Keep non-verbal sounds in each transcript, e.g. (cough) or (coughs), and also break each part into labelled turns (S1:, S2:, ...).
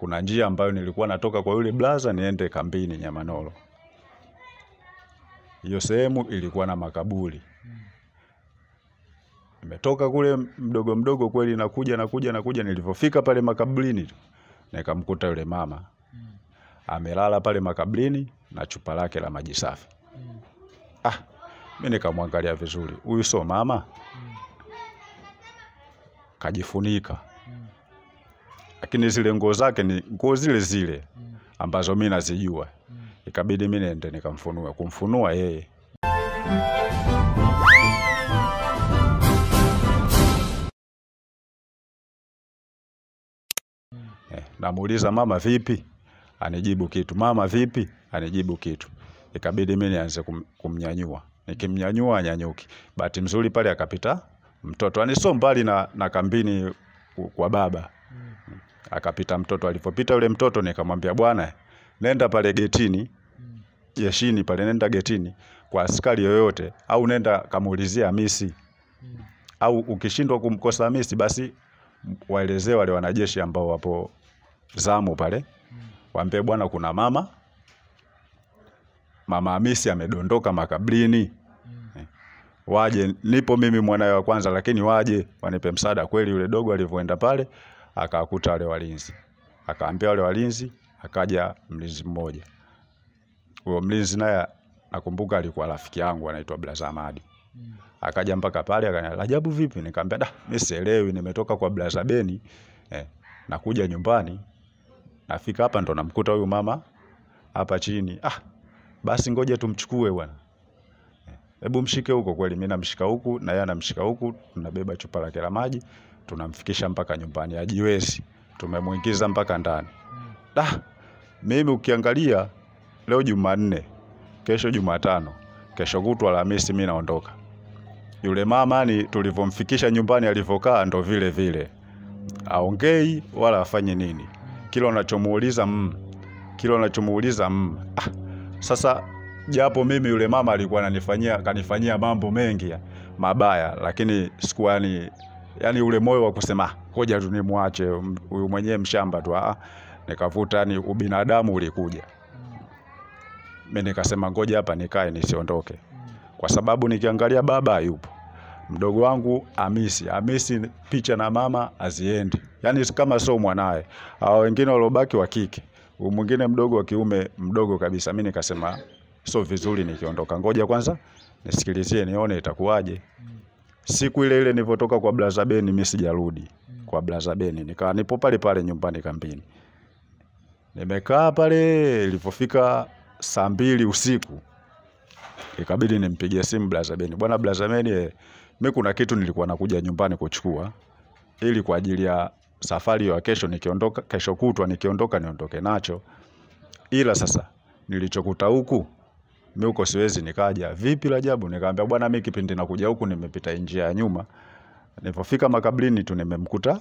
S1: kuna njia ambayo nilikuwa natoka kwa yule blaza niende kambini Nyamanoro. Hiyo sehemu ilikuwa na makaburi. Nimetoka kule mdogo mdogo kweli, nakuja nakuja nakuja, nilivyofika pale makaburini tu nikamkuta yule mama amelala pale makaburini na chupa lake la maji safi. Ah, mimi nikamwangalia vizuri, huyu sio mama, kajifunika, lakini zile nguo zake ni nguo zile zile ambazo mi nazijua. Ikabidi mimi niende nikamfunua, kumfunua yeye Eh, namuuliza mama vipi? Anijibu kitu. Mama vipi? Anijibu kitu. Ikabidi mimi nianze kum, kumnyanyua. Nikimnyanyua anyanyuki. Bahati mzuri pale akapita mtoto. Ani mbali na, na kambini kwa baba. Akapita mtoto. Alipopita yule mtoto nikamwambia bwana, nenda pale getini. Jeshini pale nenda getini kwa askari yoyote au nenda kamuulizia Hamisi. Au ukishindwa kumkosa Hamisi basi waelezee wale wanajeshi ambao wapo zamu pale, waambie bwana, kuna mama mama Hamisi amedondoka makaburini, Eh, waje. Nipo mimi mwanawe wa kwanza, lakini waje wanipe msaada. Kweli yule dogo alivyoenda pale akawakuta wale walinzi, akaambia wale walinzi, akaja mlinzi mmoja. Huyo mlinzi naye nakumbuka alikuwa rafiki yangu anaitwa Blaza Amadi. akaja mpaka pale akaniambia Rajabu vipi? Nikamwambia da, mimi sielewi, nimetoka kwa Blaza Beni eh, nakuja nyumbani, nafika hapa ndo namkuta huyu mama hapa chini. Ah, basi ngoja tumchukue bwana, Eh, hebu mshike huko. Kweli mimi namshika huku na yeye anamshika huku, tunabeba chupa lake la maji tunamfikisha mpaka nyumbani, ajiwezi, tumemuingiza mpaka ndani. Da, mimi ukiangalia leo Jumanne, kesho Jumatano, kesho kutwa Alhamisi mimi naondoka. Yule mama ni tulivyomfikisha nyumbani alivyokaa ndo vile vile, aongei wala afanye nini, kila unachomuuliza mm, kila unachomuuliza mm. Ah, sasa japo mimi yule mama alikuwa ananifanyia kanifanyia mambo mengi mabaya, lakini sikuwa yani, yani ule moyo wa kusema hoja ngoja tu nimwache huyu mwenyewe mshamba tu. Ah, nikavuta yani ubinadamu ulikuja, mimi nikasema ngoja hapa nikae nisiondoke kwa sababu nikiangalia baba yupo mdogo wangu amisi Hamisi picha na mama aziendi, yani kama sio mwanaye. Hao wengine waliobaki wa kike, mwingine mdogo wa kiume mdogo kabisa. Mimi nikasema sio vizuri nikiondoka, ngoja kwanza nisikilizie nione itakuwaje. Siku ile ile nilipotoka kwa Blaza Beni, mimi sijarudi kwa Blaza Beni, nikawa nipo pale pale nyumbani kambini. Nimekaa pale, ilipofika saa mbili usiku ikabidi nimpigie simu Blaza Beni. Bwana Blaza Beni, eh, mimi kuna kitu nilikuwa nakuja nyumbani kuchukua ili kwa ajili ya safari ya kesho nikiondoka, kesho kutwa nikiondoka niondoke nacho. Ila sasa nilichokuta huku mimi huko siwezi nikaja. Vipi Rajabu? Nikamwambia bwana, mimi kipindi nakuja huku nimepita njia ya nyuma. Nilipofika makabrini tu nimemkuta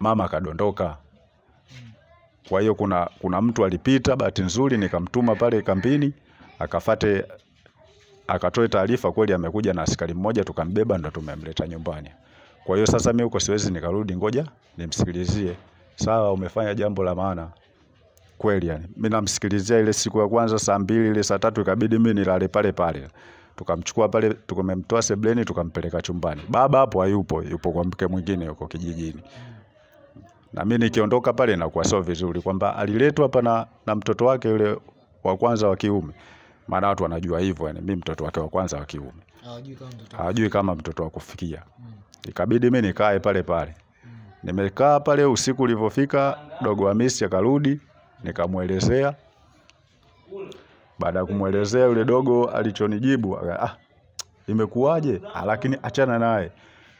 S1: mama kadondoka. Kwa hiyo kuna kuna mtu alipita, bahati nzuri nikamtuma pale kambini akafate akatoe taarifa, kweli amekuja na askari mmoja, tukambeba ndo tumemleta nyumbani. Kwa hiyo sasa mimi huko siwezi nikarudi, ngoja nimsikilizie. Sawa, umefanya jambo la maana kweli. Yani mimi namsikilizia ile siku ya kwanza saa mbili ile saa tatu ikabidi mimi nilale pale pale, tukamchukua pale, tukamemtoa sebleni, tukampeleka chumbani. Baba hapo hayupo, yupo kwa mke mwingine huko kijijini na mimi nikiondoka pale inakuwa sio vizuri kwamba aliletwa hapa na, na mtoto wake yule wa kwanza wa kiume, maana watu wanajua hivyo, yani mimi mtoto wake wa kwanza wa kiume,
S2: hawajui kama mtoto
S1: hawajui kama mtoto wa kufikia. Ikabidi mimi nikae pale pale, nimekaa pale. Usiku ulivyofika, dogo Hamisi akarudi, nikamwelezea. Baada ya kumwelezea yule dogo alichonijibu, ah, imekuwaje? Ah, lakini achana naye.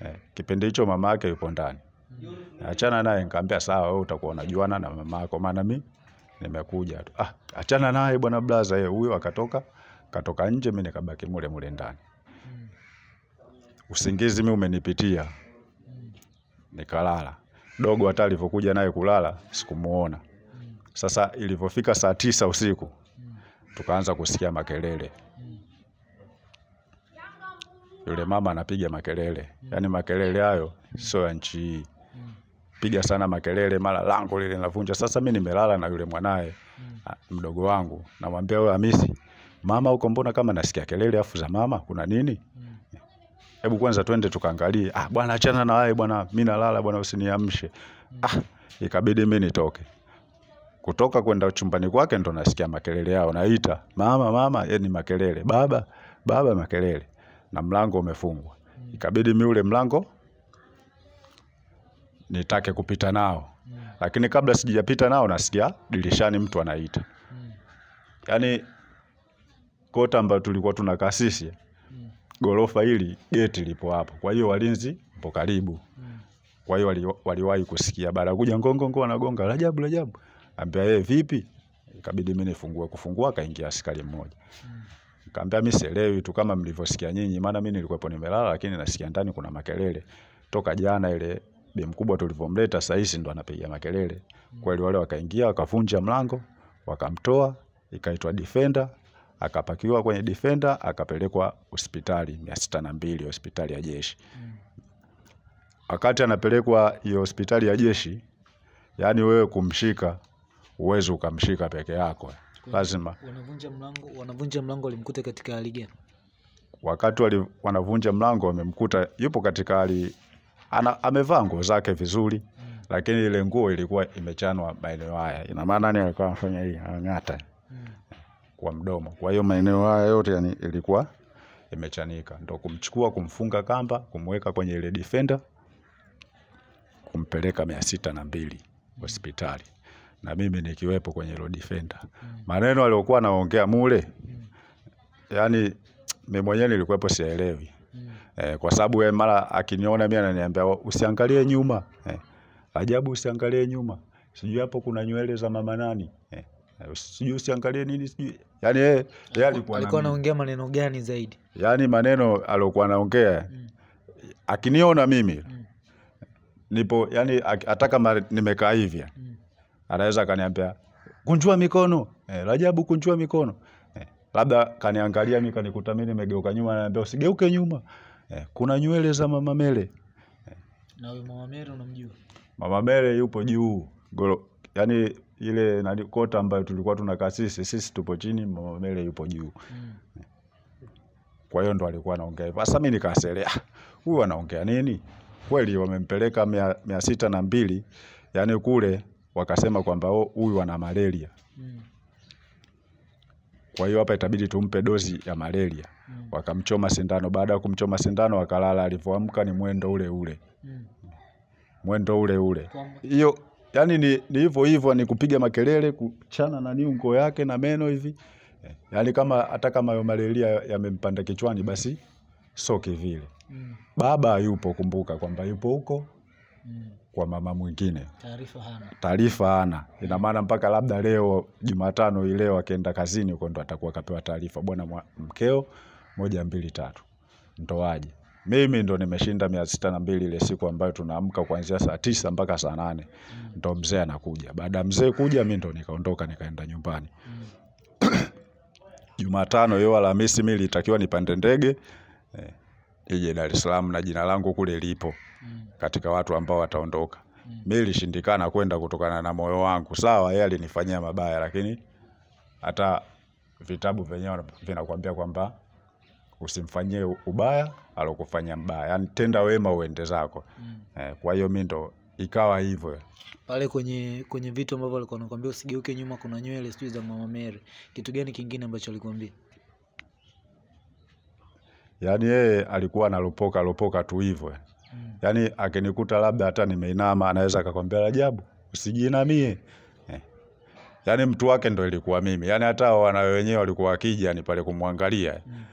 S1: Eh, kipindi hicho mama yake yupo ndani achana naye. Nikamwambia sawa, wewe utakuwa unajuana na mama yako, maana mimi nimekuja tu. Ah, achana naye bwana blaza. Yeye huyo akatoka katoka nje, mimi nikabaki mule mule ndani. Usingizi mimi umenipitia, nikalala. Dogo hata alivyokuja naye kulala sikumuona. Sasa ilivyofika saa tisa usiku tukaanza kusikia makelele. Yule mama anapiga makelele, yaani makelele hayo sio ya nchi hii piga sana makelele, mara lango lile linavunja. Sasa mimi nimelala na yule mwanaye mdogo wangu, namwambia wewe Hamisi, mama huko mbona kama nasikia kelele afu za mama, kuna nini? Hebu kwanza twende tukaangalie. Ah, bwana achana na wewe bwana, mimi nalala bwana, usiniamshe. Ah, ikabidi mimi nitoke. Kutoka kwenda chumbani kwake ndo nasikia makelele yao, naita mama, mama, yeye ni makelele, baba, baba, makelele, na mlango umefungwa. Ikabidi mi ule mlango nitake kupita nao, lakini kabla sijapita nao nasikia dirishani mtu anaita. Yani kota ambayo tulikuwa tunakaa sisi gorofa hili geti lipo hapo, kwa hiyo walinzi mpo karibu. Kwa hiyo wali, waliwahi kusikia baada ya kuja ngongo wanagonga, anagonga Rajabu Rajabu. Ambia yeye vipi? Ikabidi mimi nifungue kufungua kaingia askari mmoja.
S2: Mm.
S1: Nikamwambia mimi sielewi tu kama mlivyosikia nyinyi maana mimi nilikuwepo nimelala lakini nasikia ndani kuna makelele. Toka jana ile bi mkubwa tulivyomleta saa hizi ndo anapiga makelele. Kweli wale wakaingia wakavunja mlango, wakamtoa, ikaitwa defender, akapakiwa kwenye defender, akapelekwa hospitali mia sita na mbili hospitali ya jeshi wakati anapelekwa hiyo hospitali ya jeshi, yani wewe kumshika uwezi ukamshika peke yako, lazima
S2: Wanavunja mlango, wanavunja mlango walimkuta katika hali gani?
S1: wakati wali, wanavunja mlango wamemkuta yupo katika hali ana, amevaa nguo zake vizuri
S2: Mm.
S1: lakini ile nguo ilikuwa imechanwa maeneo haya, ina maana nani alikuwa anafanya hii ang'ata
S2: Mm.
S1: kwa mdomo. Kwa hiyo maeneo haya yote yani ilikuwa imechanika, ndo kumchukua kumfunga kamba, kumweka kwenye ile defender, kumpeleka mia sita na mbili hospitali na mimi nikiwepo kwenye hilo defender. Maneno aliyokuwa anaongea mule, yani mimi mwenyewe nilikuwepo sielewi
S2: Mm.
S1: eh, kwa sababu yeye mara akiniona mimi ananiambia usiangalie nyuma eh, ajabu usiangalie nyuma, sijui hapo kuna nywele za mama nani eh, sijui usiangalie nini sijui yani yeye yeye alikuwa
S2: Alikuwa anaongea maneno gani zaidi?
S1: yani maneno aliyokuwa anaongea
S2: Mm.
S1: akiniona mimi
S2: Mm.
S1: nipo yani ataka nimekaa hivi
S2: Mm.
S1: Anaweza akaniambia kunjua mikono eh, Rajabu kunjua mikono eh, labda kaniangalia mimi kanikuta mimi nimegeuka nyuma ananiambia usigeuke nyuma eh, kuna nywele za mama Mele
S2: Na huyo mama Mele unamjua?
S1: Mama Mele yupo juu goro, yani ile nani kota ambayo tulikuwa tunakaa sisi, sisi tupo chini, Mama Mele yupo juu.
S2: Mm.
S1: Kwa hiyo ndo alikuwa anaongea hivyo. Sasa mimi nikaselea, huyu anaongea nini? Kweli wamempeleka mia, mia sita na mbili, yani kule wakasema kwamba "Oh, huyu ana malaria,
S2: Mm.
S1: kwa hiyo hapa itabidi tumpe dozi ya malaria.
S2: Mm.
S1: Wakamchoma sindano, baada ya kumchoma sindano akalala, alivyoamka ni mwendo ule ule,
S2: Mm.
S1: mwendo ule ule. Hiyo yani ni ni hivyo hivyo ni kupiga makelele kuchana na niungo yake na meno hivi yani yaani kama hata kama hiyo malaria yamempanda kichwani basi sio kivile
S2: mm.
S1: baba yupo, kumbuka kwamba yupo huko
S2: Mm.
S1: Kwa mama mwingine
S2: Taarifa hana.
S1: hana ina maana mpaka labda leo Jumatano hii leo akienda kazini huko ndo atakuwa kapewa taarifa bwana mkeo moja mbili tatu ndoaje. mimi ndo nimeshinda mia sita na mbili ile siku ambayo tunaamka kuanzia saa tisa mpaka saa nane
S2: Mm.
S1: ndo mzee anakuja baada ya mzee kuja mi ndo nikaondoka nikaenda nyumbani
S2: Mm. (coughs)
S1: Jumatano hiyo Alhamisi mi litakiwa nipande ndege eh, ije Dar es Salaam na jina langu kule lipo
S2: Mm.
S1: katika watu ambao wataondoka.
S2: Mm.
S1: Mi ilishindikana kwenda kutokana na moyo wangu. Sawa, yeye alinifanyia mabaya, lakini hata vitabu vyenyewe vinakwambia kwamba usimfanyie ubaya alokufanyia mbaya, yani tenda wema uende zako.
S2: Mm.
S1: Eh, kwa hiyo mi ndo ikawa hivyo.
S2: Pale kwenye kwenye vitu ambavyo alikuwa anakuambia usigeuke nyuma, kuna nywele sijui za mama Mary. Kitu gani kingine ambacho alikwambia?
S1: Yaani yeye alikuwa analopoka lopoka tu hivyo.
S2: Mm.
S1: Yaani akinikuta labda hata nimeinama anaweza akakwambia Rajabu, usijiinamie. Eh. Yaani mtu wake ndo ilikuwa mimi. Yaani hata wana wenyewe walikuwa wakija ni pale kumwangalia.
S2: Mm.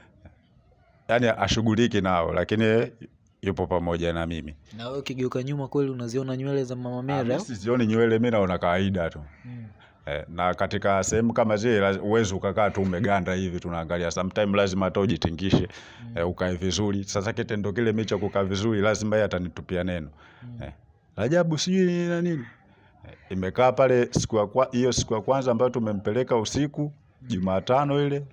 S1: Yaani ashughuliki nao lakini yupo pamoja na mimi.
S2: Na wewe ukigeuka nyuma kweli unaziona nywele za mama
S1: Mera
S2: au?
S1: sizioni nywele, mimi naona kawaida tu.
S2: Mm.
S1: Eh, na katika sehemu kama zile uwezi ukakaa tu umeganda hivi tunaangalia. Sometime lazima hata ujitingishe mm. eh, ukae vizuri. Sasa kitendo kile mimi cha kukaa vizuri lazima yeye atanitupia neno.
S2: Mm.
S1: Eh, Rajabu sijui na nini. Eh, imekaa pale siku ya kwa- hiyo siku ya kwanza ambayo tumempeleka usiku Jumatano ile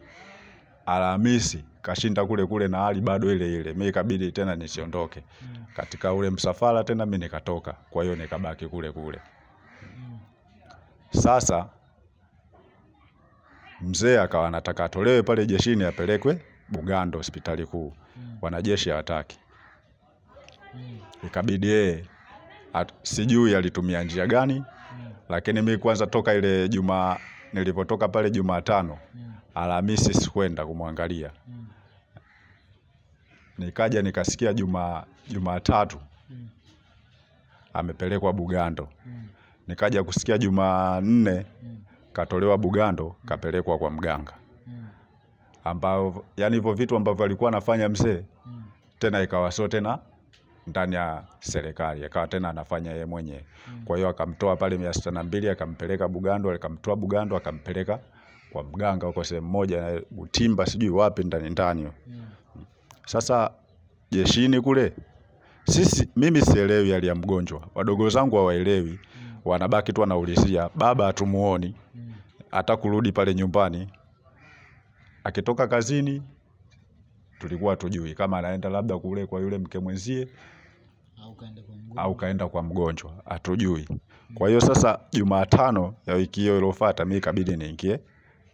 S1: Alhamisi kashinda kule kule na hali bado ile ile, Mimi ikabidi tena nisiondoke
S2: Mm.
S1: katika ule msafara, tena mimi nikatoka, kwa hiyo nikabaki kule kule. Sasa mzee akawa anataka atolewe pale jeshini apelekwe Bugando hospitali kuu,
S2: Mm.
S1: wanajeshi hawataki.
S2: Mm.
S1: Ikabidi yeye sijui alitumia njia gani,
S2: Mm.
S1: lakini mi kwanza toka ile juma nilipotoka pale Jumatano. Alhamisi sikwenda kumwangalia, nikaja nikasikia juma Jumatatu amepelekwa Bugando. Nikaja kusikia Jumanne
S2: Mm.
S1: katolewa Bugando kapelekwa kwa mganga,
S2: Mm.
S1: ambao yani hivyo vitu ambavyo alikuwa anafanya mzee
S2: Mm.
S1: tena ikawa sio tena ndani ya serikali, akawa tena anafanya yeye mwenyewe. Kwa hiyo akamtoa pale mia sita na mbili akampeleka Bugando, akamtoa Bugando akampeleka kwa mganga huko sehemu moja na Butimba, sijui wapi ndani ndani.
S2: Mm.
S1: Sasa jeshini kule sisi, mimi sielewi hali ya mgonjwa, wadogo zangu hawaelewi, wanabaki tu wanaulizia baba, atumuoni
S2: Mm.
S1: hata kurudi pale nyumbani. Akitoka kazini tulikuwa tujui kama anaenda labda kule kwa yule mke mwenzie
S2: Au kaenda kwa mguu.
S1: au kaenda kwa mgonjwa, hatujui. Kwa hiyo sasa, Jumatano ya wiki hiyo iliyofuata, mimi ikabidi niingie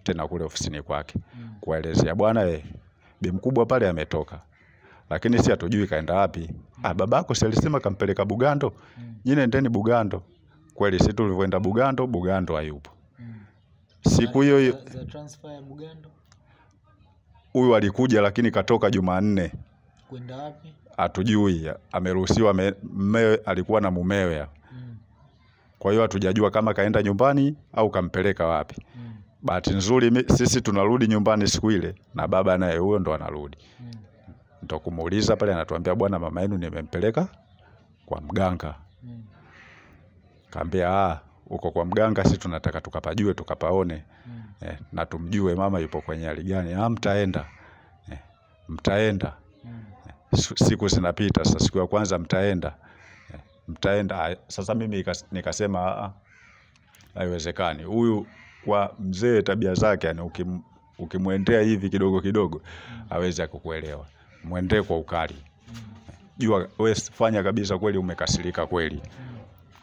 S1: tena kule ofisini kwake
S2: Mm.
S1: kuwaelezea, bwana eh, bi mkubwa pale ametoka, lakini si hatujui kaenda wapi. Ah, babako si alisema kampeleka Bugando, nyine ndeni Bugando. Kweli si tulivyoenda Bugando, Bugando hayupo.
S2: Mm.
S1: Siku hiyo hiyo
S2: Za, transfer ya Bugando
S1: huyu alikuja, lakini katoka Jumanne,
S2: kwenda wapi?
S1: hatujui ameruhusiwa, ame- mmewe alikuwa na mumewe,
S2: Mm.
S1: kwa hiyo hatujajua kama kaenda nyumbani au kampeleka wapi.
S2: Mm.
S1: Bahati nzuri sisi tunarudi nyumbani siku ile na baba naye huyo ndo anarudi.
S2: Mm.
S1: Ndo kumuuliza pale, anatuambia bwana, mama yenu nimempeleka kwa mganga.
S2: Mm.
S1: Kaambia ah, uko kwa mganga, si tunataka tukapajue tukapaone
S2: Mm.
S1: eh, na tumjue mama yupo kwenye hali gani. Ah, mtaenda eh, mtaenda
S2: Mm.
S1: Siku- siku zinapita sasa, siku ya kwanza mtaenda eh, mtaenda. Ah, Sasa mimi nikasema "Ah, ah, haiwezekani. Huyu kwa mzee tabia zake, yani ukim, ukimwendea hivi kidogo kidogo mm. awezi akukuelewa. Mwendee kwa ukali, jua wewe fanya kabisa kweli umekasirika kweli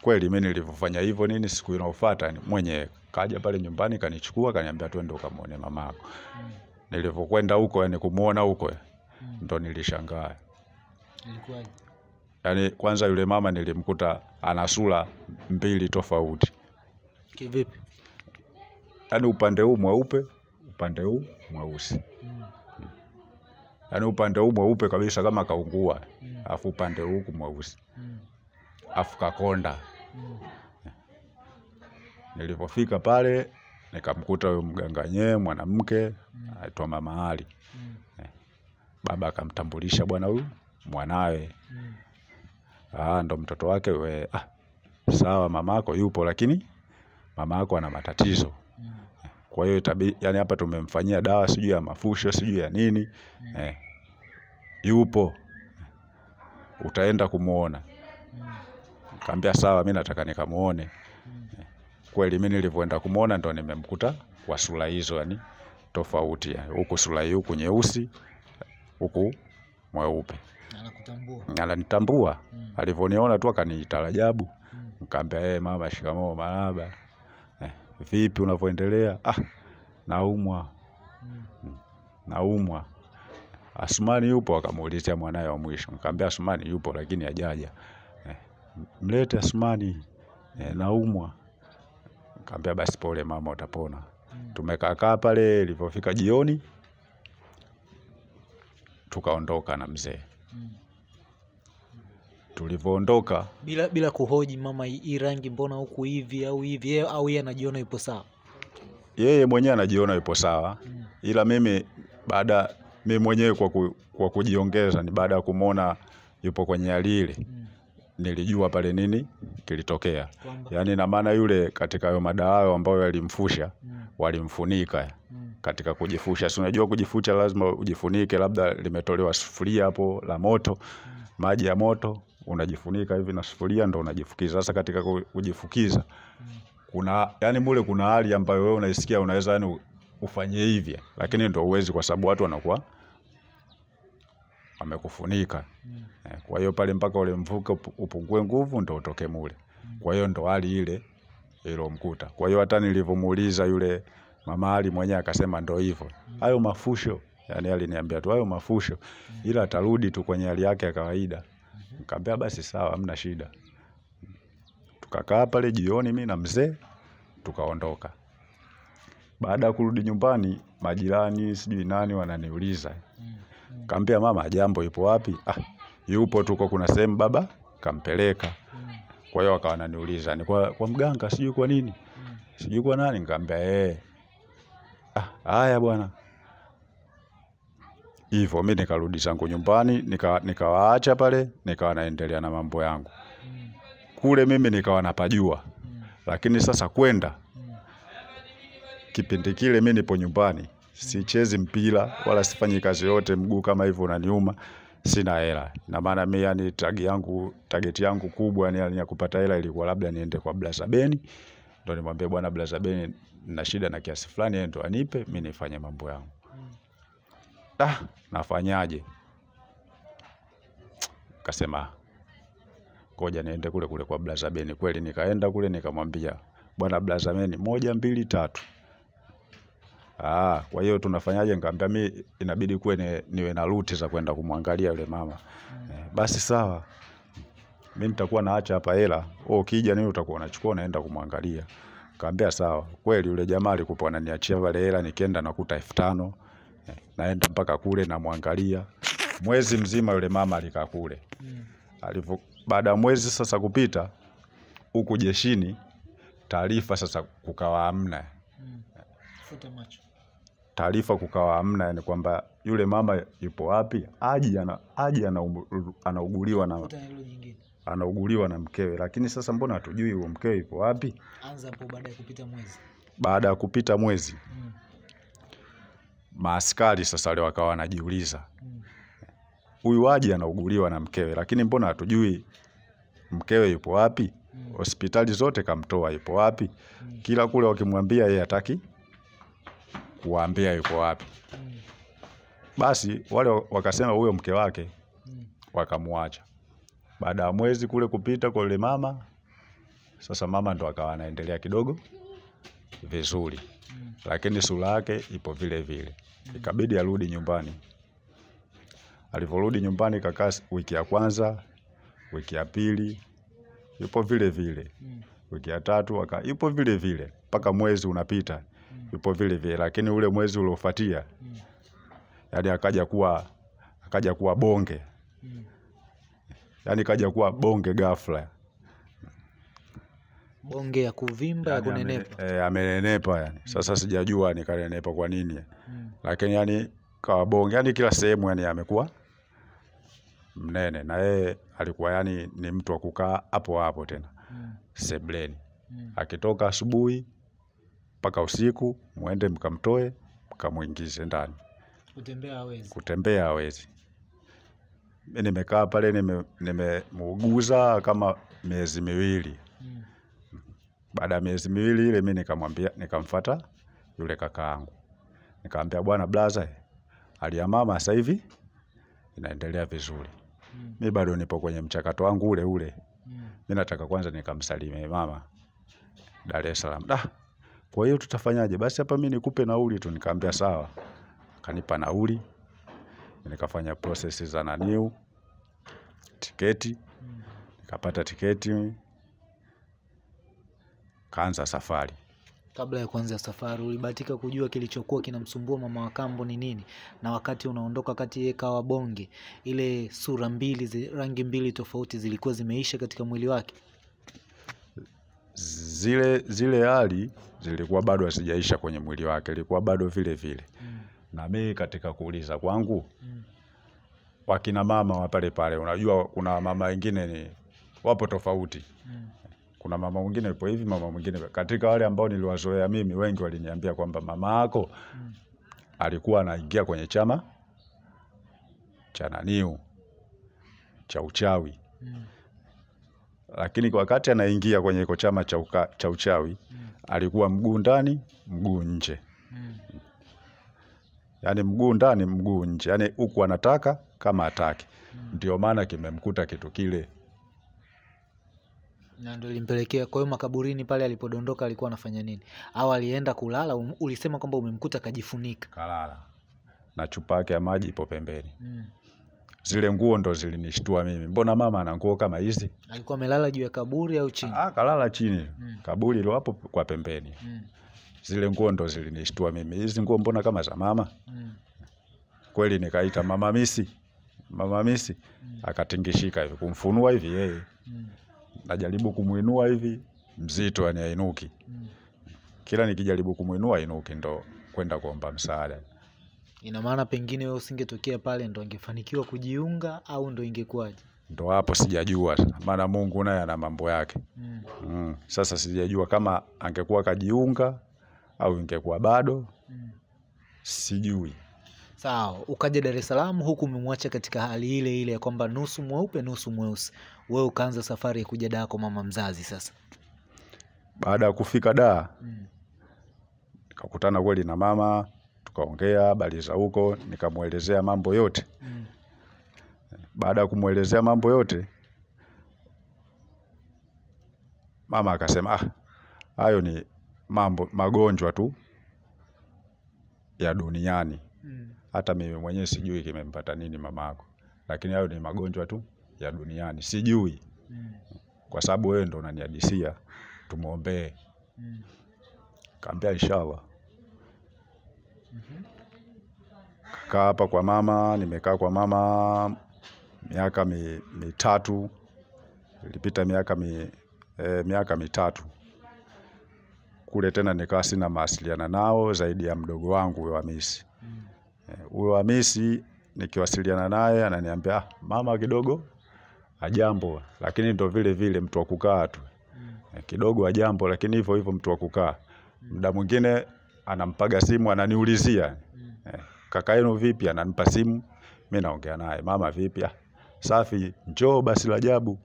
S1: kweli. Mimi nilivyofanya hivyo nini, siku inayofuata mwenye kaja pale nyumbani kanichukua kaniambia, twende ukamwone mamako. Nilivyokwenda huko, yani kumuona huko
S2: Mm.
S1: ndo nilishangaa.
S2: Ilikuwaje?
S1: Yani kwanza yule mama nilimkuta ana sura mbili tofauti,
S2: Kivipi?
S1: Yani upande huu mweupe, upande huu mweusi.
S2: Mm.
S1: Yaani upande huu mweupe kabisa kama kaungua,
S2: Mm.
S1: afu upande huu mweusi,
S2: Mm.
S1: afu kakonda.
S2: Mm.
S1: Nilipofika pale nikamkuta huyo mganga wenyewe mwanamke aitwa Mama Ali.
S2: Mm.
S1: Baba akamtambulisha, bwana, huyu mwanawe.
S2: Mm.
S1: Ah, ndo mtoto wake we. Ah, sawa, mamako yupo, lakini mamako ana matatizo. Kwa hiyo tabi, yani hapa tumemfanyia dawa sijui ya mafusho sijui ya nini eh, yupo utaenda kumuona.
S2: Mm.
S1: Kaambia sawa, mi nataka nikamuone. Kweli mi nilivyoenda kumuona ndo nimemkuta kwa sura hizo, yani tofauti, ya huku sura hii huku nyeusi, huku mweupe.
S2: Anakutambua.
S1: Ananitambua,
S2: Mm.
S1: alivyoniona tu akaniitarajabu.
S2: Mm.
S1: Nikaambia eh, mama, shikamoo, Maraba Eh, vipi unavyoendelea? Ah, naumwa
S2: Mm.
S1: naumwa. Asumani yupo? Akamuulizia mwanaye wa mwisho. Nikamwambia Asumani yupo lakini hajaja. Mlete Asmani e, naumwa. Kaambia basi pole mama, utapona.
S2: Tumekaakaa
S1: Tumekaa kaa pale, ilipofika jioni tukaondoka na mzee.
S2: Mm.
S1: Tulivyoondoka
S2: Bila bila kuhoji mama, hii hii rangi mbona huku hivi au hivi, yeye au yeye anajiona yupo sawa.
S1: yeye mwenyewe anajiona yupo sawa,
S2: Mm.
S1: ila mimi baada mimi mwenyewe kwa, ku, kwa kujiongeza ni baada ya kumwona yupo kwenye hali ile
S2: Mm.
S1: Nilijua pale nini kilitokea. Yaani na maana yule katika hayo madawa ambayo yalimfusha
S2: Mm.
S1: walimfunika
S2: Mm.
S1: katika kujifusha. Si unajua kujifucha lazima ujifunike, labda limetolewa sufuria hapo la moto, maji ya moto, unajifunika hivi na sufuria ndo unajifukiza. Sasa katika kujifukiza kujifukiza kuna yani mule kuna hali ambayo wewe unaisikia unaweza yani ufanye hivi, lakini ndo uwezi kwa sababu watu wanakuwa wamekufunika.
S2: Mm.
S1: Eh, Kwa hiyo pale mpaka ule mvuke upungue nguvu ndo utoke mule. mm. Kwa hiyo ndo hali ile ilomkuta. Kwa hiyo hata nilivyomuuliza yule mama Ali mwenyewe akasema ndo hivyo. Hayo mafusho, yani aliniambia tu hayo mafusho, mm. ila atarudi tu kwenye hali yake ya kawaida. Nikamwambia basi sawa, hamna shida. Tukakaa pale jioni, mi na mzee tukaondoka. Baada ya kurudi nyumbani, majirani sijui nani wananiuliza,
S2: Mm.
S1: Kaambia mama, jambo ipo wapi? Ah, yupo tuko, kuna sehemu baba kampeleka. Kwa hiyo akawa wananiuliza ni kwa, kwa mganga sijui kwa nini
S2: siju
S1: sijui kwa nani, nikamwambia eh, ah, haya bwana. Hivyo mi nikarudi zangu nyumbani, nika nikawaacha pale, nikawa naendelea na mambo yangu kule. Mimi nikawa napajua, lakini sasa kwenda kipindi kile mi nipo nyumbani, sichezi mpira wala sifanyi kazi yote, mguu kama hivyo unaniuma, sina hela. Na maana mimi yani tagi yangu target yangu kubwa yani, yani ya kupata hela ilikuwa labda niende kwa Blaza Beni, ndo nimwambie bwana Blaza Beni, na shida na kiasi fulani, yeye ndo anipe mimi nifanye mambo yangu. Ah, nafanyaje? Kasema ngoja niende kule kule kwa Blaza Beni. Kweli nikaenda kule nikamwambia bwana Blaza Beni, moja mbili tatu. Ah, kwa hiyo tunafanyaje? Nikamwambia mi inabidi kuwe ni, niwe na ruti za kwenda kumwangalia yule mama. Mm. Eh, basi sawa, mi nitakuwa naacha hapa hela, wewe ukija nini utakuwa unachukua unaenda kumwangalia. Kaambia sawa. Kweli yule jamaa alikupa ananiachia wale hela, nikienda nakuta elfu tano Eh, naenda mpaka kule namwangalia. Mwezi mzima yule mama alikaa kule.
S2: Mm.
S1: Alivyo baada ya mwezi sasa kupita huku jeshini, taarifa sasa kukawa hamna
S2: Mm. Futa macho.
S1: Taarifa kukawa hamna, yani kwamba yule mama yupo wapi, aji ana aji anauguliwa na anauguliwa na mkewe, lakini sasa mbona hatujui huyo mkewe yupo wapi?
S2: Anza hapo baada ya kupita mwezi.
S1: Baada ya kupita mwezi,
S2: Mm.
S1: maaskari sasa wale wakawa wanajiuliza, huyu
S2: Mm.
S1: huyu aji anauguliwa na mkewe, lakini mbona hatujui mkewe yupo wapi?
S2: hospitali Mm.
S1: Hospitali zote kamtoa, yupo wapi?
S2: Mm.
S1: Kila kule wakimwambia yeye hataki kuwaambia yuko wapi.
S2: Mm.
S1: Basi wale wakasema huyo mke wake
S2: Mm.
S1: wakamwacha. Baada ya mwezi kule kupita kwa yule mama, sasa mama ndo akawa anaendelea kidogo vizuri,
S2: Mm.
S1: lakini sura yake ipo vile vile. Ikabidi arudi nyumbani. Alivyorudi nyumbani, kakaa wiki ya kwanza, wiki ya pili yupo vile vile, wiki ya tatu aka yupo vile vile mpaka mwezi unapita, yupo vile vile, lakini ule mwezi uliofuatia,
S2: Mm.
S1: yani akaja kuwa akaja kuwa bonge
S2: Mm.
S1: yani kaja kuwa bonge ghafla,
S2: Bonge ya kuvimba ya kunenepa.
S1: amene- eh, amenenepa yani. Sasa sijajua nikanenepa kwa nini,
S2: Mm.
S1: lakini yani kawa bonge, yani kila sehemu yani amekuwa mnene, na yeye alikuwa yani ni mtu wa kukaa hapo hapo tena
S2: Mm.
S1: sebleni,
S2: Mm.
S1: akitoka asubuhi mpaka usiku, muende mkamtoe mkamwingize ndani,
S2: Kutembea hawezi.
S1: kutembea hawezi. Mi nimekaa pale nime- kama miezi miwili
S2: Mm.
S1: Baada ya miezi miwili ile mi nikamwambia, nikamfata yule kakaangu, nikamwambia bwana blaza, hali ya mama sasa hivi inaendelea vizuri,
S2: Mm.
S1: mi bado nipo kwenye mchakato wangu ule ule,
S2: Mm.
S1: mi nataka kwanza nikamsalimie mama Dar es Salaam. Da, kwa hiyo tutafanyaje? Basi hapa mimi nikupe nauli tu. Nikamwambia sawa, akanipa nauli, nikafanya process za naniu tiketi, nikapata tiketi, kaanza safari.
S2: Kabla ya kuanza safari ulibahatika kujua kilichokuwa kinamsumbua mama wa kambo ni nini, na wakati unaondoka, kati yeye kawa bonge, ile sura mbili rangi mbili tofauti zilikuwa zimeisha katika mwili wake.
S1: Zile zile hali zilikuwa bado hazijaisha kwenye mwili wake, ilikuwa bado vile vile.
S2: Mm.
S1: Na mimi katika kuuliza kwangu,
S2: Mm.
S1: wakina mama wa pale pale, unajua kuna mama wengine ni wapo tofauti.
S2: Mm.
S1: Kuna mama mwingine yupo hivi, mama mwingine katika wale ambao niliwazoea mimi, wengi waliniambia kwamba mama yako
S2: Mm.
S1: alikuwa anaingia kwenye chama cha naniu cha uchawi,
S2: Mm.
S1: Lakini kwa wakati anaingia kwenye iko chama cha, uka, cha uchawi
S2: Mm.
S1: alikuwa mguu ndani mguu nje.
S2: Mm.
S1: yaani mguu ndani mguu nje, yaani huku anataka kama ataki. Ndio maana kimemkuta kitu kile.
S2: na ndio ilimpelekea. Kwa hiyo makaburini pale alipodondoka alikuwa anafanya nini? Au alienda kulala? Um- Ulisema kwamba umemkuta kajifunika.
S1: Kalala na chupa yake ya maji ipo pembeni.
S2: Mm.
S1: Zile nguo ndo zilinishtua mimi, mbona mama ana nguo kama hizi?
S2: Alikuwa amelala juu ya kaburi au chini?
S1: Ah, kalala chini,
S2: Mm.
S1: kaburi ilo hapo kwa pembeni.
S2: Mm.
S1: Zile nguo ndo zilinishtua mimi, hizi nguo mbona kama za mama?
S2: Mm.
S1: Kweli nikaita mama Misi, mama Misi mm. akatingishika hivi kumfunua hivi yeye,
S2: Mm.
S1: najaribu kumwinua hivi mzito, yani ainuki.
S2: Mm.
S1: Kila nikijaribu kumwinua ainuki, ndo kwenda kuomba msaada.
S2: Ina maana pengine wewe usingetokea pale ndo angefanikiwa kujiunga au ndo ingekuwaje?
S1: Ndo hapo sijajua, maana Mungu naye ana mambo yake.
S2: Mm.
S1: Mm. Sasa sijajua kama angekuwa kajiunga au ingekuwa bado,
S2: Mm.
S1: sijui.
S2: Sawa, ukaja Dar es Salaam huku umemwacha katika hali ile ile ya kwamba nusu mweupe nusu mweusi. Wewe ukaanza safari ya kuja Dar kwa mama mzazi sasa.
S1: Baada ya kufika Dar
S2: Mm.
S1: kakutana kweli na mama, tukaongea habari za huko, nikamwelezea mambo yote.
S2: Mm.
S1: Baada ya kumwelezea mambo yote, mama akasema ah, hayo ni mambo magonjwa tu ya duniani.
S2: Mm.
S1: Hata mimi mwenyewe sijui kimempata nini mamako, lakini hayo ni magonjwa tu ya duniani, sijui
S2: Mm.
S1: kwa sababu wewe ndo unanihadisia, tumwombee.
S2: Mm.
S1: Kaambia inshallah.
S2: Mhm.
S1: Kaa hapa kwa mama, nimekaa kwa mama miaka mi, mitatu, ilipita miaka mi, e, miaka mitatu kule tena nikawa sina mawasiliana nao zaidi ya mdogo wangu huyo Hamisi.
S2: Mm.
S1: Eh, Huyo Hamisi nikiwasiliana naye ananiambia ah, mama kidogo ajambo, lakini ndo vile vile mtu wa kukaa tu
S2: Mm.
S1: Eh, kidogo ajambo, lakini hivyo hivyo mtu wa kukaa. Muda mwingine anampaga simu ananiulizia
S2: Mm.
S1: eh, kaka yenu vipi? Ananipa simu, mi naongea naye, mama vipi? "Ah, safi, njoo basi la ajabu.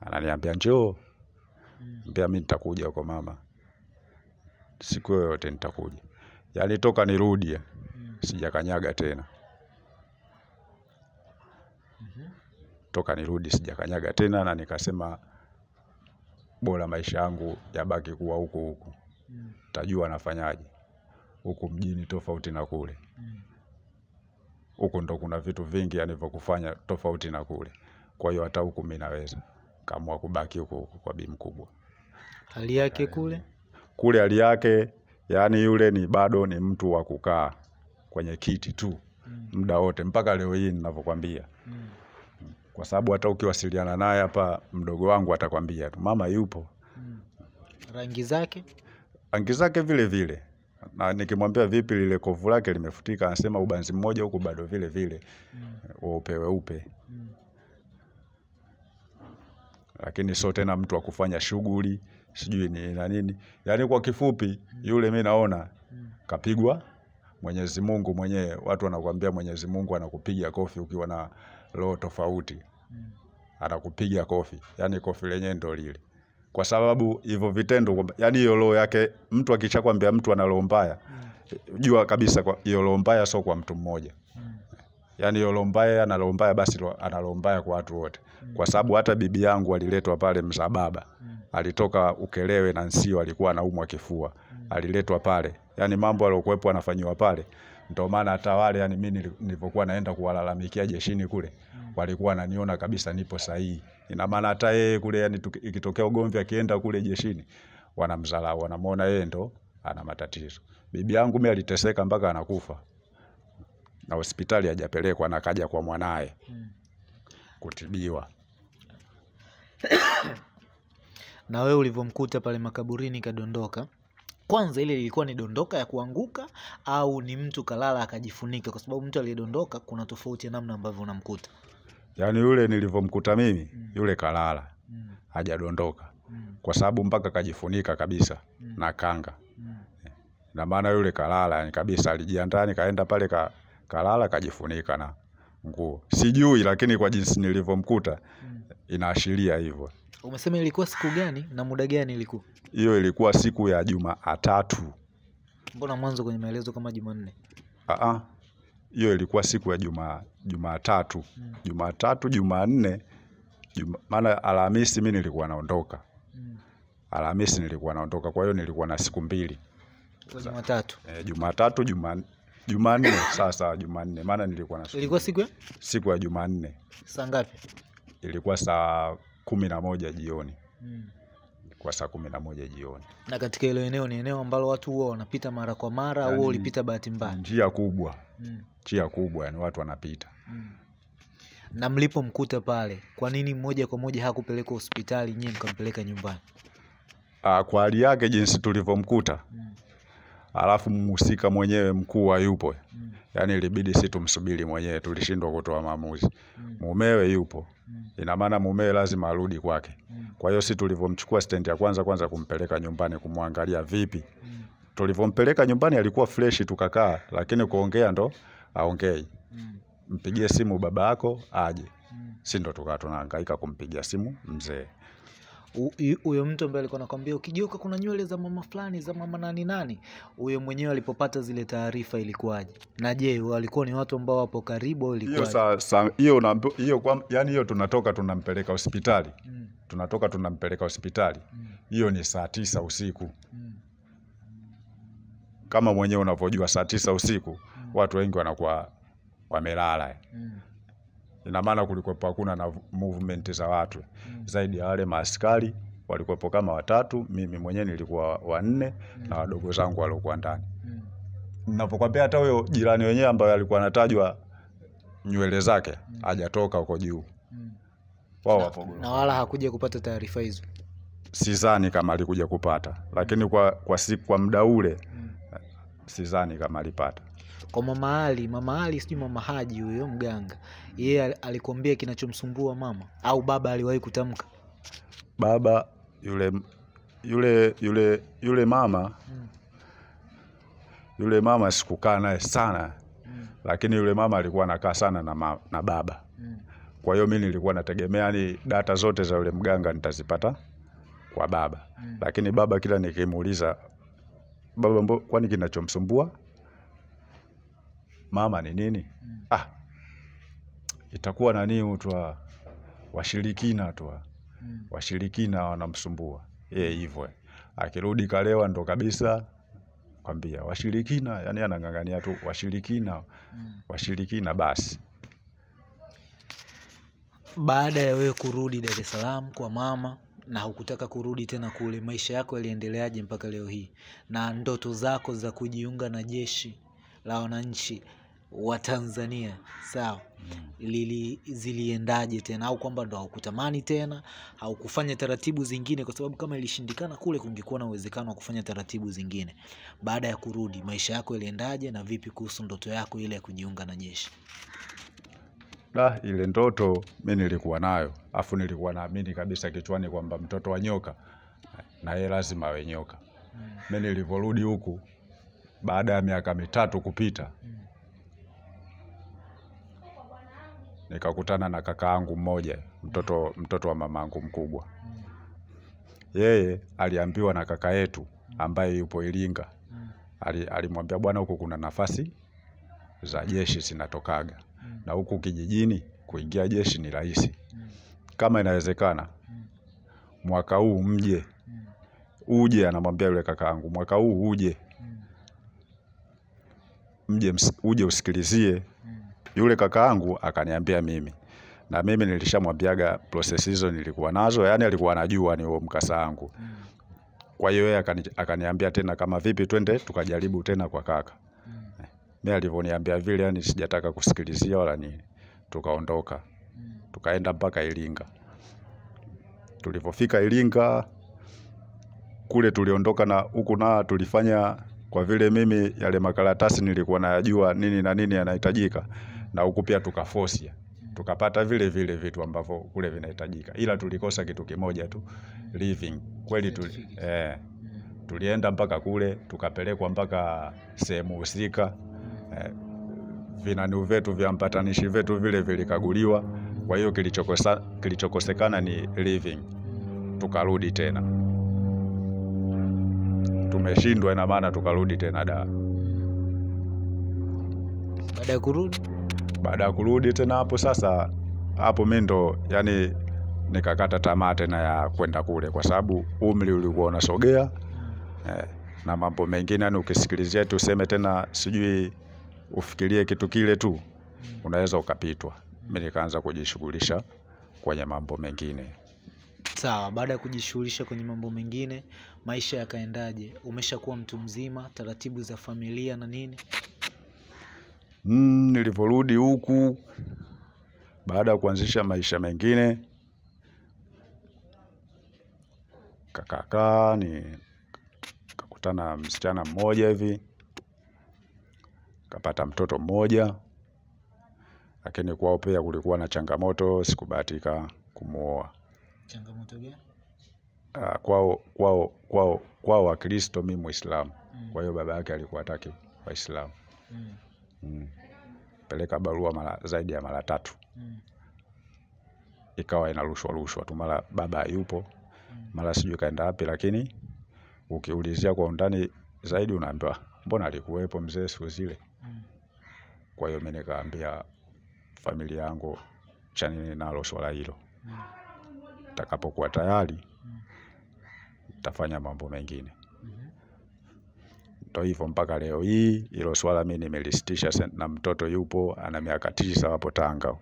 S1: Ananiambia njoo,
S2: Mm.
S1: mbia mi nitakuja huko mama, siku yoyote nitakuja. Yaani toka nirudi
S2: Mm.
S1: sijakanyaga tena,
S2: Mhm.
S1: toka nirudi sijakanyaga tena, na nikasema bora maisha yangu yabaki kuwa huku huku,
S2: Mm.
S1: tajua nafanyaje huku mjini tofauti na kule.
S2: Mm.
S1: Huku ndo kuna vitu vingi yani vya kufanya tofauti na kule. Kwa hiyo hata huku mi naweza kaamua kubaki huku huku kwa bi mkubwa.
S2: Hali yake kule?
S1: Kule hali yake yani yule ni bado ni mtu wa kukaa kwenye kiti tu
S2: Mm.
S1: muda wote mpaka leo hii ninavyokwambia,
S2: Mm.
S1: kwa sababu hata ukiwasiliana naye hapa, mdogo wangu atakwambia tu mama yupo,
S2: Mm. Rangi zake?
S1: Rangi zake vile vile, na nikimwambia vipi, lile kovu lake limefutika, anasema ubanzi mmoja huku bado vile vile
S2: Mm.
S1: weupe weupe,
S2: Mm.
S1: lakini sio tena mtu wa kufanya shughuli sijui ni na nini. Yaani kwa kifupi, yule mi naona
S2: Mm.
S1: kapigwa Mwenyezi Mungu mwenyewe. Watu wanakuambia Mwenyezi Mungu anakupiga kofi ukiwa na roho tofauti,
S2: Mm.
S1: anakupiga kofi, yaani kofi lenyewe ndo lile, kwa sababu hivyo vitendo, yani hiyo roho yake, mtu akishakwambia mtu ana roho mbaya,
S2: Mm.
S1: jua kabisa hiyo roho mbaya sio kwa mtu mmoja.
S2: Mm.
S1: yani hiyo roho mbaya ana roho mbaya, basi ana roho mbaya kwa watu wote, kwa sababu hata bibi yangu aliletwa pale Msababa,
S2: Mm.
S1: alitoka Ukelewe na Nsio, alikuwa anaumwa kifua, aliletwa pale, yani mambo aliyokuwepo anafanyiwa pale. Ndio maana hata wale yani mimi nilipokuwa naenda kuwalalamikia jeshini kule, walikuwa wananiona kabisa nipo sahihi. Ina maana hata yeye kule yani ikitokea ugomvi akienda kule jeshini, wanamzalau wanamuona yeye ndo ana matatizo. Bibi yangu mimi aliteseka mpaka anakufa na hospitali hajapelekwa na kaja kwa mwanaye
S2: Mm.
S1: kutibiwa. (coughs)
S2: Na wewe ulivyomkuta pale makaburini kadondoka, kwanza ile ilikuwa ni dondoka ya kuanguka au ni mtu kalala akajifunika? Kwa sababu mtu aliyedondoka kuna tofauti ya namna ambavyo unamkuta.
S1: Yaani yule nilivyomkuta mimi,
S2: Mm.
S1: yule kalala
S2: Mm.
S1: hajadondoka,
S2: Mm.
S1: kwa sababu mpaka kajifunika kabisa
S2: Mm.
S1: na kanga.
S2: Mm.
S1: Na maana yule kalala yani kabisa, alijiandaa nikaenda pale ka, kalala kajifunika na nguo. Sijui, lakini kwa jinsi nilivyomkuta
S2: Mm.
S1: inaashiria hivyo.
S2: Umesema ilikuwa siku gani na muda gani ilikuwa?
S1: Hiyo ilikuwa siku ya Jumatatu,
S2: mbona mwanzo kwenye maelezo kama jumanne?
S1: Ah, ah. hiyo ilikuwa siku ya juma Jumatatu,
S2: Mm.
S1: Jumatatu, Jumanne, juma, maana Alhamisi mi nilikuwa naondoka,
S2: mm.
S1: Alhamisi nilikuwa naondoka, kwa hiyo nilikuwa na siku mbili.
S2: Jumatatu.
S1: E, Jumatatu, Juma, Jumanne (coughs) sasa Jumanne, maana nilikuwa na siku
S2: ilikuwa siku ya?
S1: Siku ya Jumanne.
S2: Saa ngapi?
S1: Ilikuwa saa kumi na moja jioni,
S2: mm.
S1: kwa saa kumi na moja jioni.
S2: na katika hilo eneo ni eneo ambalo watu huwa wanapita mara kwa mara au yani, ulipita bahati mbaya
S1: Njia kubwa,
S2: mm.
S1: njia kubwa, yani watu wanapita.
S2: mm. na mlipomkuta pale kwa nini moja kwa moja hakupelekwa hospitali nyie mkampeleka nyumbani
S1: Ah, kwa hali yake jinsi tulivyomkuta,
S2: mm.
S1: alafu mhusika mwenyewe mkuu hayupo,
S2: Mm.
S1: yaani ilibidi si tumsubiri mwenyewe, tulishindwa kutoa maamuzi.
S2: Mm.
S1: Mumewe yupo,
S2: Mm.
S1: Ina maana mumewe lazima arudi kwake.
S2: Mm.
S1: Kwa hiyo si tulivyomchukua stendi ya kwanza kwanza kumpeleka nyumbani kumwangalia vipi.
S2: Mm.
S1: Tulivyompeleka nyumbani alikuwa freshi, tukakaa, lakini kuongea ndo aongei.
S2: Mm.
S1: Mpigie simu baba yako aje,
S2: Mm.
S1: si ndo tukaa tunahangaika kumpigia simu mzee.
S2: Hu- hu- huyo mtu ambaye alikuwa anakwambia ukigeuka kuna nywele za mama fulani za mama nani nani, huyo mwenyewe alipopata zile taarifa ilikuwaje? Na je, walikuwa ni watu ambao wapo karibu au
S1: sa, hiyo hiyo kwa, yani hiyo tunatoka tunampeleka hospitali,
S2: Mm,
S1: tunatoka tunampeleka hospitali, hiyo
S2: mm,
S1: hiyo ni saa tisa usiku.
S2: mm,
S1: Kama mwenyewe unavyojua saa tisa usiku
S2: Mm.
S1: watu wengi wanakuwa wamelala,
S2: mm,
S1: ina maana kulikuwepo hakuna na movement za watu
S2: mm,
S1: zaidi ya wale maaskari walikuwepo kama watatu, mimi mwenyewe nilikuwa wanne mm. na wadogo zangu waliokuwa ndani.
S2: mm,
S1: Napokwambia hata huyo jirani wenyewe ambaye alikuwa anatajwa nywele zake mm. hajatoka huko juu,
S2: mm.
S1: wao wapo
S2: na wala hakuja kupata taarifa hizo.
S1: sidhani kama alikuja kupata, lakini kwa kwa siku kwa muda ule
S2: Mm.
S1: sidhani kama alipata.
S2: Kwa mama Ali, mama Ali sijui mama Haji huyo mganga, yeye alikuambia alikwambia kinachomsumbua mama au baba aliwahi kutamka?
S1: Baba yule yule yule yule mama
S2: Mm,
S1: yule mama sikukaa naye sana,
S2: mm,
S1: lakini yule mama alikuwa anakaa sana na, ma, na baba.
S2: mm,
S1: Kwa hiyo mi nilikuwa nategemea ni data zote za yule mganga nitazipata kwa baba,
S2: mm.
S1: lakini baba kila nikimuuliza baba, kwani kinachomsumbua mama ni nini?
S2: Mm.
S1: Ah, itakuwa nani tu wa- washirikina tu
S2: Mm.
S1: washirikina wanamsumbua yeye hivyo. Akirudi kalewa ndo kabisa kwambia washirikina, yani anang'ang'ania tu washirikina,
S2: Mm.
S1: washirikina basi.
S2: Baada ya wewe kurudi Dar es Salaam kwa mama na hukutaka kurudi tena kule, maisha yako yaliendeleaje mpaka leo hii? Na ndoto zako za kujiunga na jeshi la wananchi wa Tanzania sawa, lili ziliendaje tena, au kwamba ndo haukutamani tena, haukufanya taratibu zingine? Kwa sababu kama ilishindikana kule, kungekuwa na uwezekano wa kufanya taratibu zingine. Baada ya kurudi, maisha yako iliendaje na vipi kuhusu ndoto yako ile ya kujiunga na jeshi?
S1: Da, ile ndoto mi nilikuwa nayo, afu nilikuwa naamini kabisa kichwani kwamba mtoto wa nyoka na yeye lazima awe nyoka.
S2: Mm.
S1: Mi nilivyorudi huku baada ya miaka mitatu kupita,
S2: Mm.
S1: Nikakutana na kaka yangu mmoja, mtoto mtoto wa mamangu mkubwa. Yeye aliambiwa na kaka yetu ambaye yupo Iringa, alimwambia bwana, huku kuna nafasi za jeshi zinatokaga na huku kijijini kuingia jeshi ni rahisi, kama inawezekana mwaka huu mje uje, anamwambia yule kaka yangu, mwaka huu uje mje uje usikilizie. Yule kaka yangu akaniambia mimi, na mimi nilishamwambiaga process hizo nilikuwa nazo, yani alikuwa anajua ni huo mkasa wangu. Kwa hiyo yeye akani, akaniambia tena kama vipi, twende tukajaribu tena kwa kaka. Mimi alivyoniambia vile, yani sijataka kusikilizia wala nini, tukaondoka tukaenda mpaka Iringa. Tulipofika Iringa kule tuliondoka na huku na tulifanya kwa vile mimi yale makaratasi nilikuwa nayajua nini na nini yanahitajika, na huku pia tukafosia tukapata vile vile vitu ambavyo kule vinahitajika, ila tulikosa kitu kimoja tu, living kweli tuli, eh, tulienda mpaka kule tukapelekwa mpaka sehemu husika eh, vinani vyetu vya mpatanishi vyetu vile vilikaguliwa. Kwa hiyo kilichokosekana ni living. Tukarudi tena tumeshindwa, ina maana tukarudi tena da.
S2: baada ya kurudi
S1: Baada ya kurudi tena hapo sasa, hapo mimi ndo yani nikakata tamaa tena ya kwenda kule, kwa sababu umri ulikuwa unasogea eh, na mambo mengine yani ukisikilizia tu useme tena sijui ufikirie kitu kile tu unaweza ukapitwa. Mi nikaanza kujishughulisha kwenye mambo mengine.
S2: sawa baada ya kujishughulisha kwenye mambo mengine maisha yakaendaje umeshakuwa mtu mzima taratibu za familia na nini
S1: Mm, nilivyorudi huku baada ya kuanzisha maisha mengine kakakaa ni kakutana na msichana mmoja hivi kapata mtoto mmoja, lakini kwao pia kulikuwa na changamoto, sikubahatika kumuoa.
S2: changamoto gani
S1: Ah, kwao kwao kwao kwao Wakristo, mi Muislamu, kwa hiyo baba yake alikuwa hataki Waislamu.
S2: mm.
S1: Mm. Peleka barua mara zaidi ya mara tatu,
S2: Mm.
S1: ikawa inarushwa rushwa tu, mara baba hayupo, mara sijui kaenda wapi, lakini ukiulizia kwa undani zaidi unaambiwa mbona alikuwepo mzee siku zile.
S2: Mm.
S1: Kwa hiyo mi nikaambia familia yangu chanini nalo swala hilo,
S2: Mm.
S1: takapokuwa tayari
S2: Mm.
S1: tafanya mambo mengine. Ndo hivyo mpaka leo hii, hilo swala mi nimelisitisha, na mtoto yupo ana miaka tisa, wapo Tanga.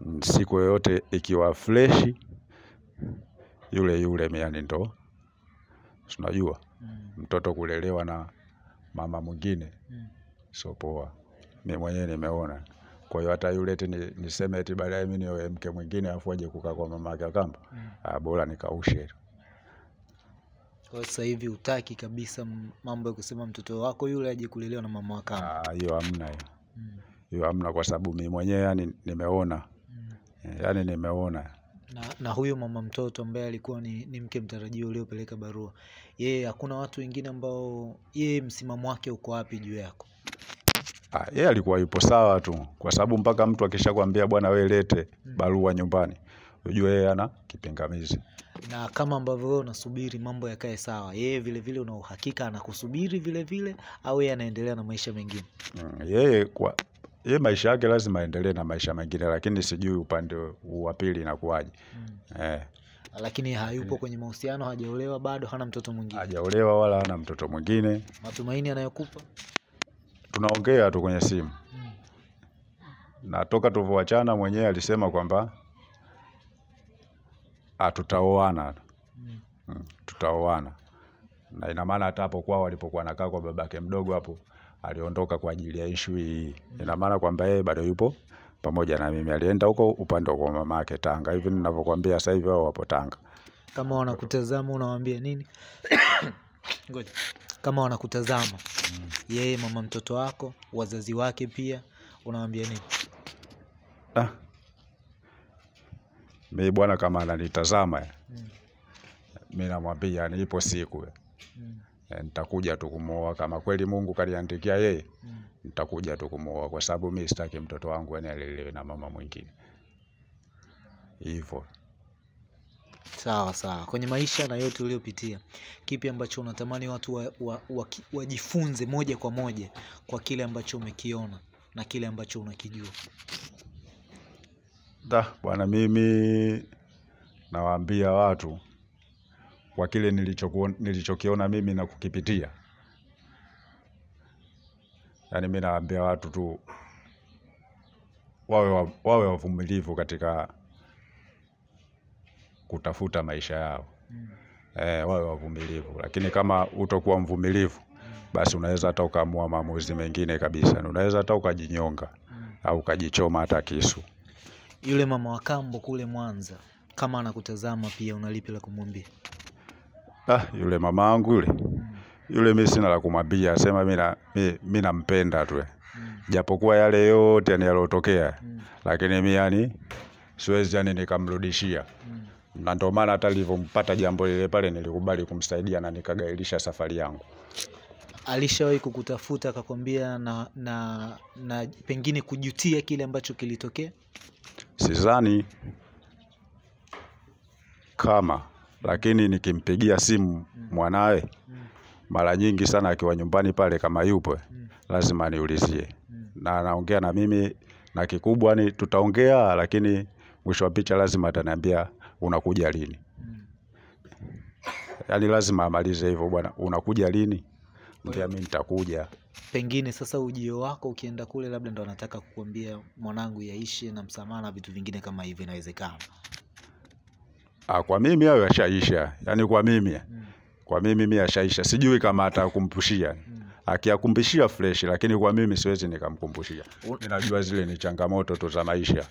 S2: Mm.
S1: Siku yoyote ikiwa freshi, yule yule yani ndo tunajua
S2: Mm.
S1: mtoto kulelewa na mama mwingine
S2: Mm.
S1: sio poa. Mi mwenyewe nimeona. Kwa hiyo hata yule eti ni- niseme eti baadaye mi nioe mke mwingine afu aje kukaa kwa mama yake akamba, ah, bora nikaushe.
S2: Kwa sasa hivi utaki kabisa mambo ya kusema mtoto wako yule aje kulelewa na mama wako.
S1: Ah, Hiyo hamna hiyo.
S2: Mm.
S1: Hiyo hamna kwa sababu mimi mwenyewe yani nimeona,
S2: Mm.
S1: Eh, yani nimeona.
S2: Na, na huyo mama mtoto ambaye alikuwa ni, ni mke mtarajio uliopeleka barua, yeye hakuna watu wengine ambao yeye msimamo wake uko wapi juu yako?
S1: Ah, yeye alikuwa yupo sawa tu, kwa sababu mpaka mtu akishakwambia bwana, we lete barua nyumbani, ujue yeye ana kipingamizi.
S2: Na kama ambavyo wewe unasubiri mambo yakae sawa, yeye vile vile una uhakika anakusubiri vile vile, au yeye anaendelea na maisha mengine?
S1: Mm, yeye kwa yeye maisha yake lazima aendelee na maisha mengine, lakini sijui upande wa pili inakuwaje.
S2: Mm.
S1: Eh,
S2: Lakini hayupo kwenye mahusiano, hajaolewa bado, hana mtoto mwingine.
S1: hajaolewa wala hana mtoto mwingine.
S2: Matumaini anayokupa
S1: Tunaongea tu kwenye simu,
S2: mm.
S1: na toka tulivyoachana mwenyewe alisema kwamba ah, tutaoana
S2: Mm.
S1: mm, tutaoana, na ina maana hata hapo kwao walipokuwa nakaa kwa babake mdogo hapo aliondoka kwa ajili ya ishu hii. Ina maana kwamba yeye bado yupo pamoja na mimi, alienda huko upande wa mama yake Tanga. Hivi ninavyokuambia sasa hivi wao wapo Tanga.
S2: Kama wanakutazama unawaambia nini? (coughs) Ngoja. Kama wanakutazama yeye, mama mtoto wako, wazazi wake pia, unawaambia nini?
S1: Ah. Mi bwana kama ananitazama
S2: Mm.
S1: mi namwambia ni ipo siku
S2: Mm.
S1: eh, nitakuja tu kumwoa kama kweli Mungu kaliandikia yeye,
S2: Mm.
S1: nitakuja tu kumwoa kwa sababu mi sitaki mtoto wangu yani alelewe na mama mwingine hivyo.
S2: Sawa sawa. Kwenye maisha na yote uliyopitia, kipi ambacho unatamani watu wa, wa, wa, wajifunze moja kwa moja kwa kile ambacho umekiona na kile ambacho unakijua?
S1: Da, bwana mimi nawaambia watu kwa kile nilichokuona, nilichokiona mimi na kukipitia, yaani mimi nawaambia watu tu wawe wawe wavumilivu katika kutafuta maisha yao.
S2: Mm.
S1: Eh, wawe wavumilivu, lakini kama utokuwa mvumilivu, basi unaweza hata ukaamua maamuzi mengine kabisa, unaweza hata ukajinyonga
S2: Mm.
S1: au ukajichoma hata kisu.
S2: Yule mama wa kambo kule Mwanza, kama anakutazama pia, unalipi la kumwambia?
S1: Ah, yule mama wangu yule yule, mi sina la kumwambia, sema mi na- mi- mi nampenda tu,
S2: Mm.
S1: japokuwa yale yote yani yalotokea,
S2: Mm.
S1: lakini mi yani siwezi yani nikamrudishia,
S2: Mm.
S1: na ndio maana hata nilivyompata jambo lile pale nilikubali kumsaidia na nikagairisha safari yangu.
S2: Alishawahi kukutafuta akakwambia na, na, na pengine kujutia kile ambacho kilitokea?
S1: sizani kama, lakini nikimpigia simu mwanawe
S2: Mm.
S1: mara nyingi sana akiwa nyumbani pale kama yupo
S2: Mm.
S1: lazima niulizie
S2: Mm.
S1: na anaongea na mimi na kikubwa ni tutaongea, lakini mwisho wa picha lazima ataniambia unakuja lini.
S2: Mm.
S1: Yaani lazima amalize hivyo, bwana, unakuja lini? Mbia mimi nitakuja.
S2: Pengine sasa ujio wako ukienda kule, labda ndo anataka kukuambia mwanangu, yaishe na msamaha na vitu vingine kama hivyo, inawezekana.
S1: Ah, kwa mimi hayo yashaisha, yaani kwa mimi
S2: Mm.
S1: kwa mimi mimi yashaisha. Sijui kama atakumpushia
S2: Mm.
S1: Akiakumbushia fresh, lakini kwa mimi siwezi nikamkumbushia. Ninajua zile ni changamoto tu za maisha.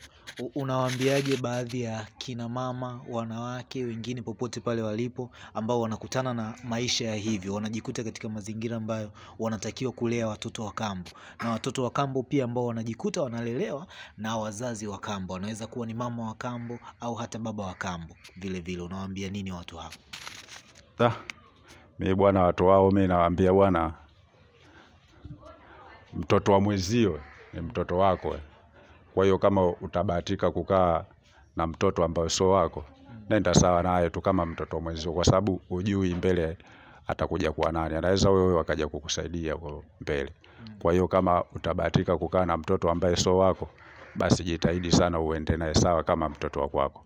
S2: Unawaambiaje baadhi ya kina mama, wanawake wengine popote pale walipo, ambao wanakutana na maisha ya hivyo, wanajikuta katika mazingira ambayo wanatakiwa kulea watoto wa kambo, na watoto wa kambo pia ambao wanajikuta wanalelewa na wazazi wa kambo, wanaweza kuwa ni mama wa kambo au hata baba wa kambo vile vile. Unawaambia nini watu hao?
S1: Mi mimi bwana, watu wao mi nawaambia bwana, mtoto wa mwezio ni mtoto wako. Kwa hiyo kama utabahatika kukaa na mtoto ambaye sio wako, nenda sawa naye tu kama mtoto wa mwezio, kwa sababu ujui mbele atakuja kuwa nani. Anaweza wewe wakaja kukusaidia huko mbele. Kwa hiyo kama utabahatika kukaa na mtoto ambaye sio wako, basi jitahidi sana uende naye sawa kama mtoto wa kwako.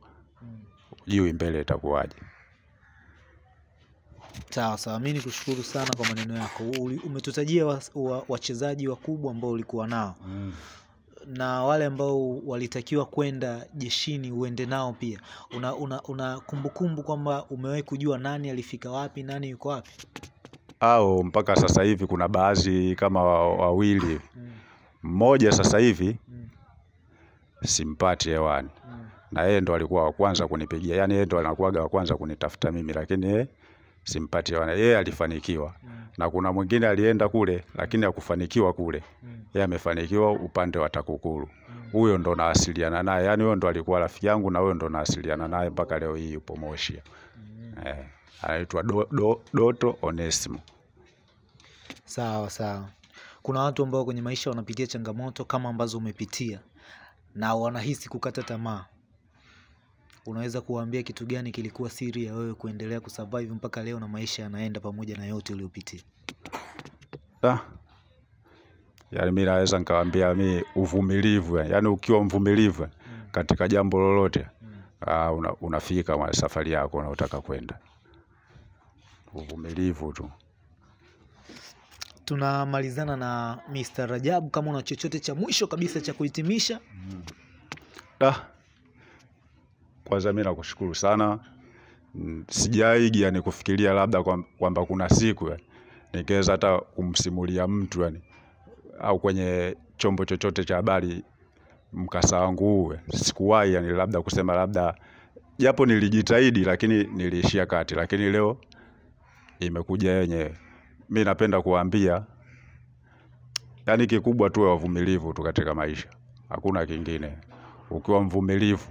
S1: Mbele itakuwaje.
S2: Sawa sawa, mi nikushukuru sana kwa maneno yako. Umetutajia wachezaji wa- wa wakubwa ambao ulikuwa nao. Mm, na wale ambao walitakiwa kwenda jeshini uende nao pia. Una, una, una kumbukumbu kwamba umewahi kujua nani alifika wapi, nani yuko wapi?
S1: au mpaka sasa hivi kuna baadhi kama wa- wawili,
S2: Mm,
S1: mmoja sasa hivi
S2: mm,
S1: simpati hewani,
S2: mm,
S1: na yeye ndo alikuwa wa kwanza kunipigia, yaani yeye ndo anakuwaga wa kwanza kunitafuta mimi, lakini yeye simpati wana. Yeye alifanikiwa,
S2: mm,
S1: na kuna mwingine alienda kule, lakini hakufanikiwa kule,
S2: mm,
S1: yeye amefanikiwa upande wa TAKUKURU.
S2: huyo mm.
S1: Huyo ndo naasiliana naye, yani huyo ndo alikuwa rafiki yangu, na huyo ndo nawasiliana naye mpaka leo hii yupo Moshi.
S2: Mm.
S1: Eh, anaitwa do, do, Doto Onesimo.
S2: Sawa sawa. Kuna watu ambao kwenye maisha wanapitia changamoto kama ambazo umepitia na wanahisi kukata tamaa. Unaweza kuwaambia kitu gani kilikuwa siri ya wewe kuendelea kusurvive mpaka leo na maisha yanaenda pamoja na yote uliyopitia?
S1: Ah. Yaani mimi naweza nikawaambia mi uvumilivu, yani. yaani ukiwa mvumilivu katika jambo lolote
S2: Mm.
S1: ah, una, unafika mwa safari yako unaotaka kwenda. Uvumilivu tu.
S2: Tunamalizana na Mr. Rajabu, kama una chochote cha mwisho kabisa cha kuhitimisha.
S1: Ah. Kwanza mimi nakushukuru sana. Sijaigi yani kufikiria labda kwam- kwamba kuna siku nikiweza hata kumsimulia mtu yani, au kwenye chombo chochote cha habari mkasa wangu huu. Sikuwahi yani labda kusema labda, japo nilijitahidi, lakini niliishia kati, lakini leo imekuja yenyewe. Mi napenda kuambia yani, kikubwa tuwe wavumilivu tu katika maisha, hakuna kingine. Ukiwa mvumilivu,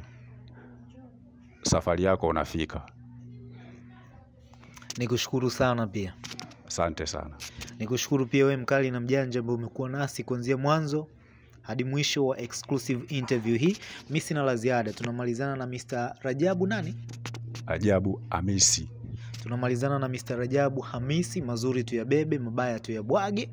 S1: safari yako unafika.
S2: Nikushukuru sana pia.
S1: Asante sana.
S2: Nikushukuru pia wewe mkali na mjanja ambaye umekuwa nasi kuanzia mwanzo hadi mwisho wa exclusive interview hii. Mimi sina la ziada. Tunamalizana na Mr. Rajabu nani?
S1: Ajabu Hamisi.
S2: Tunamalizana na Mr. Rajabu Hamisi, mazuri tuyabebe, mabaya tuyabwage.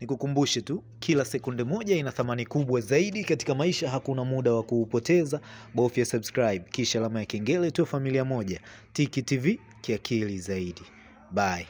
S2: Nikukumbushe tu, kila sekunde moja ina thamani kubwa zaidi katika maisha. Hakuna muda wa kuupoteza. Bofya subscribe kisha alama ya kengele, tu familia moja. Tiki TV kiakili zaidi. Bye.